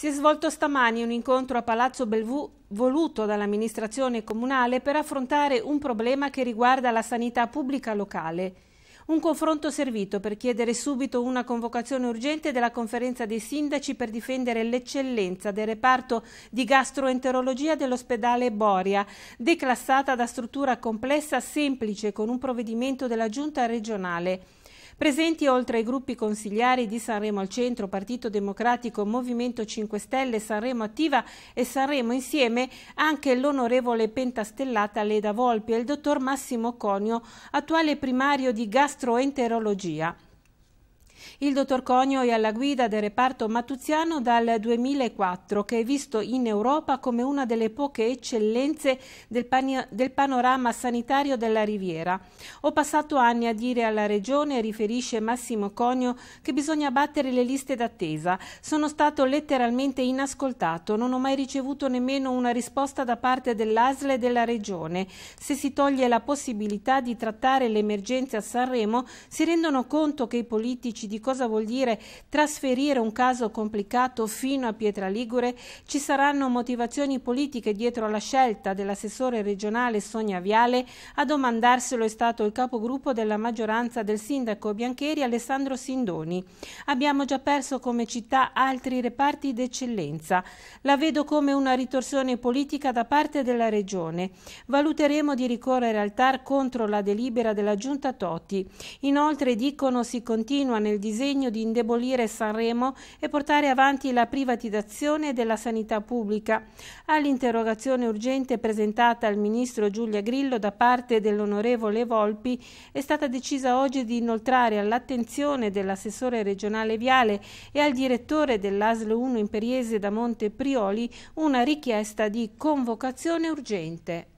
Si è svolto stamani un incontro a Palazzo Bellevue voluto dall'amministrazione comunale per affrontare un problema che riguarda la sanità pubblica locale. Un confronto servito per chiedere subito una convocazione urgente della conferenza dei sindaci per difendere l'eccellenza del reparto di gastroenterologia dell'ospedale Boria, declassata da struttura complessa semplice con un provvedimento della giunta regionale. Presenti oltre ai gruppi consigliari di Sanremo al Centro, Partito Democratico, Movimento 5 Stelle, Sanremo Attiva e Sanremo Insieme anche l'onorevole pentastellata Leda Volpi e il dottor Massimo Conio, attuale primario di gastroenterologia. Il dottor Conio è alla guida del reparto Matuziano dal 2004, che è visto in Europa come una delle poche eccellenze del, del, panorama sanitario della Riviera. Ho passato anni a dire alla Regione, riferisce Massimo Conio, che bisogna battere le liste d'attesa. Sono stato letteralmente inascoltato, non ho mai ricevuto nemmeno una risposta da parte dell'ASL e della Regione. Se si toglie la possibilità di trattare le emergenze a Sanremo, si rendono conto che i politici di cosa vuol dire trasferire un caso complicato fino a Pietra Ligure, ci saranno motivazioni politiche dietro alla scelta dell'assessore regionale Sonia Viale a domandarselo è stato il capogruppo della maggioranza del sindaco Biancheri Alessandro Sindoni. Abbiamo già perso come città altri reparti d'eccellenza. La vedo come una ritorsione politica da parte della regione. Valuteremo di ricorrere al TAR contro la delibera della giunta Totti. Inoltre dicono si continua nel disegno di indebolire Sanremo e portare avanti la privatizzazione della sanità pubblica. All'interrogazione urgente presentata al ministro Giulia Grillo da parte dell'onorevole Volpi è stata decisa oggi di inoltrare all'attenzione dell'assessore regionale Viale e al direttore dell'ASL 1 Imperiese da Monte Prioli una richiesta di convocazione urgente.